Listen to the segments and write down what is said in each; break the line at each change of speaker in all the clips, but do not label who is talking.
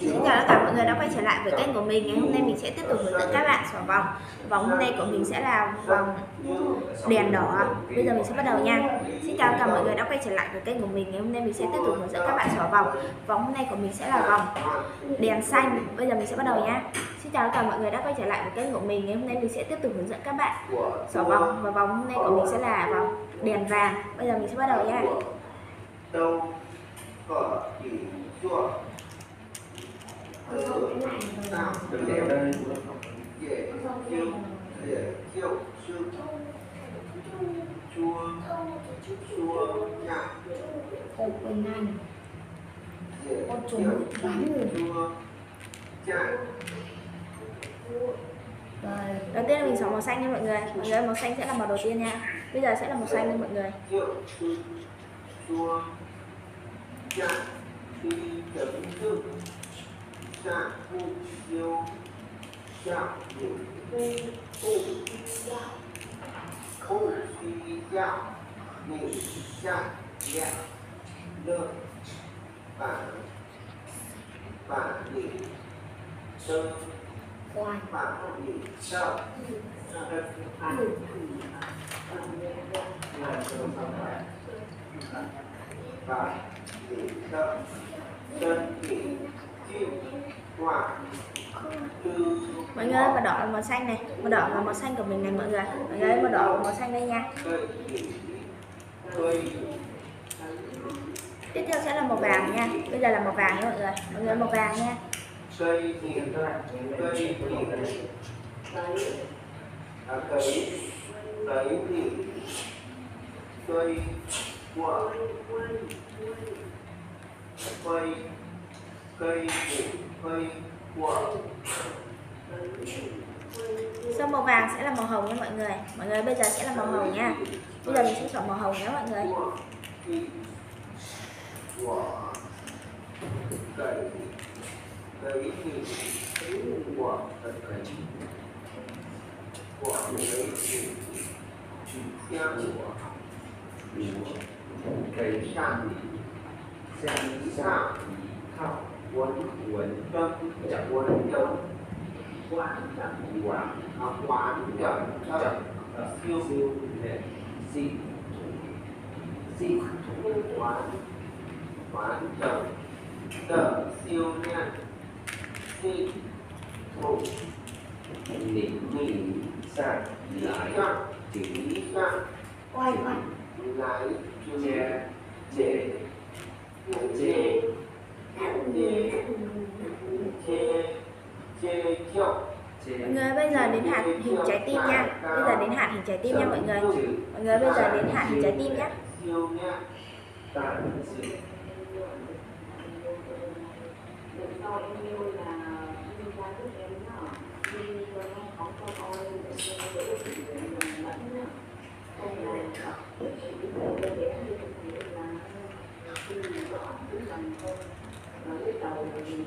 Xin chào tất cả mọi người đã quay trở lại với kênh của mình, Ngày hôm nay mình sẽ tiếp tục hướng dẫn các bạn xỏ vòng Vòng hôm nay của mình sẽ là vòng đèn đỏ. Bây giờ mình sẽ bắt đầu nha. Xin chào tất cả mọi người đã quay trở lại với kênh của mình, Ngày hôm nay mình sẽ tiếp tục hướng dẫn các bạn xỏ vòng Vòng hôm nay của mình sẽ là vòng đèn xanh. Bây giờ mình sẽ bắt đầu nha. Xin chào tất cả mọi người đã quay trở lại với kênh của mình, Ngày hôm nay mình sẽ tiếp tục hướng dẫn các bạn xỏ vòng Và vòng hôm nay của mình sẽ là vòng đèn vàng. Bây giờ mình sẽ bắt đầu nha
có gì chua từ nào
Đừng để đây
dễ chiêu dễ chiêu sư chua chua nhạc
Hộp bình hành
dễ chạy
Rồi
Đầu tiên là mình xỏ màu xanh nha mọi người. Mọi người màu xanh sẽ là màu đầu tiên nha. Bây giờ sẽ là màu xanh nha mọi người.
Chạy phụ chiêu chạy những phụ không suy dạo mình chạy đẹp được bản bản định sơ
Khoai
bản định sau bản định sơ sơn định
Mọi người ơi, màu đỏ là màu xanh này. Màu đỏ là màu xanh của mình này mọi người. Mọi người ơi, màu đỏ là màu xanh đây nha. Tiếp theo sẽ là màu vàng nha. Bây giờ là màu vàng nha mọi người. Mọi người màu vàng nha.
cây cây à, cây quả
Sau màu vàng sẽ là màu hồng nha mọi người Mọi người bây giờ sẽ là màu hồng nha Bây giờ mình sẽ chọn màu hồng nhé mọi người
quả thị quả cây cây định quả quấn
quẩn
tâm
chậm
quấn
tâm quán
chậm quán quán chậm chậm siêu siêu để si
si
quán
quán
chậm
tờ
siêu
nha
si thủ
niệm mì
sạc
lại
chỉ ra quay quay lại chè
chè
chè người, bây giờ đến hạt hình trái tim nha. Bây giờ đến hạt hình trái tim nha, mọi người. Mọi người, bây giờ đến hạt hình trái tim nhé Giờ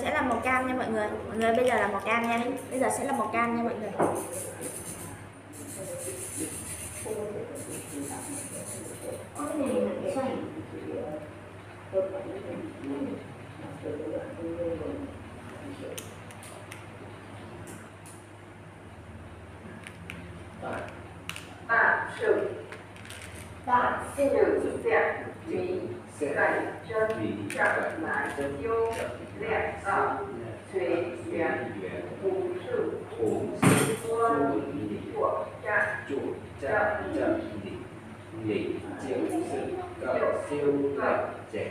sẽ là màu cam nha mọi người. Mọi người bây giờ là màu cam nha. Bây giờ sẽ là màu cam nha mọi người.
Thank này xoay
bạn sự
bạn
xin được dạng
trí
cảnh chân trạng lại yêu lẹ sợ thuế
duyên
phú sự quân
thuộc trạng trạng lý lý chiến sự cầu
siêu cầu
trẻ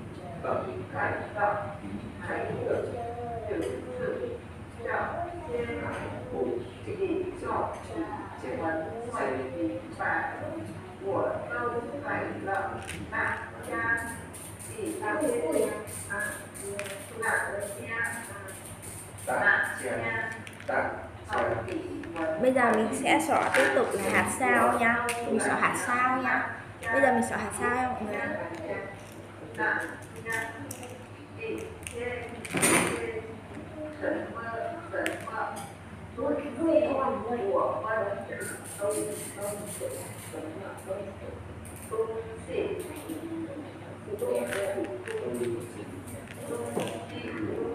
bởi
cái tập hãy được tự tự
đạo
thiên hải cụ chỉ cho chỉ vấn bảy và của câu phải lợi bạn cha chỉ là thế
gì
là
cha
bạn
cha
bạn
Bây giờ mình sẽ xỏ tiếp tục là hạt sao nha. Mình xỏ hạt sao nha. Bây giờ mình xỏ hạt sao nha mọi người.
什么什么。
我我也忘了。
我们都都都什么都都是都是都是都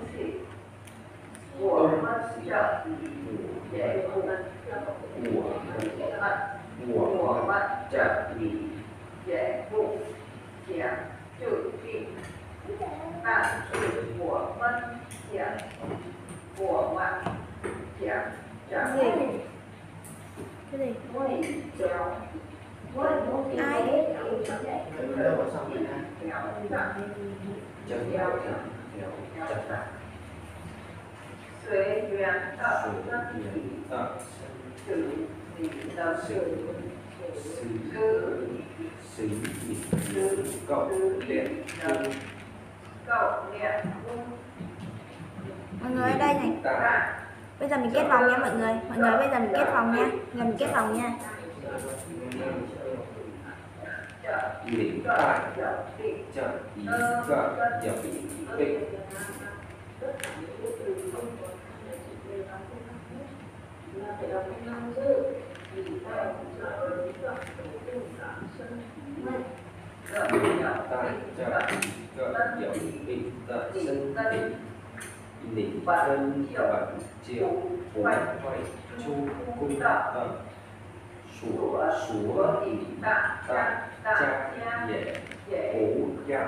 是我们这里也不能我们我们这里也不讲究定，但是我们讲 của ngoại chéo chéo gì
cái gì
chéo
ai
Suy duyên tạo thân thị
Tử thị tạo
sự Sư Sư Sư Cộng Liên
Cộng Liên
mọi người ở đây này. Bây giờ mình kết vòng nha mọi người. Mọi người bây giờ mình kết vòng nha. Giờ mình kết vòng nha.
Lĩnh
这
bạn hiểu bạn chiều bốn bảy chu cung tầm súa
súa
tạ tạ
dễ
cú dạo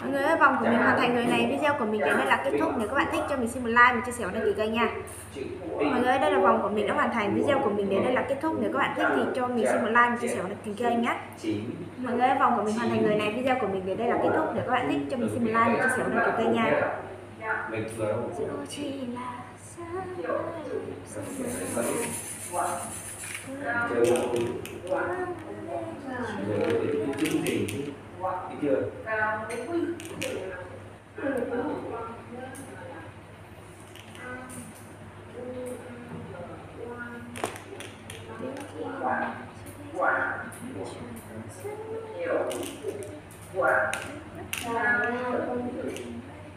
Mọi người ơi, vòng của mình hoàn thành người này, video của mình đến đây là kết thúc. Nếu các bạn thích cho mình xin một like và chia sẻ và đăng ký kênh nha. Mọi người ơi, đây là vòng của mình đã hoàn thành. Video của mình đến đây là kết thúc. Nếu các bạn thích thì cho mình xin một like và chia sẻ và đăng ký kênh nhé. Mọi người ơi, vòng của mình hoàn thành người này, video của mình đến đây là kết thúc. Nếu các bạn thích cho mình xin một like và chia sẻ và đăng ký kênh nha
mình vừa đâu kêu cái chương trình thấy chưa? Wow.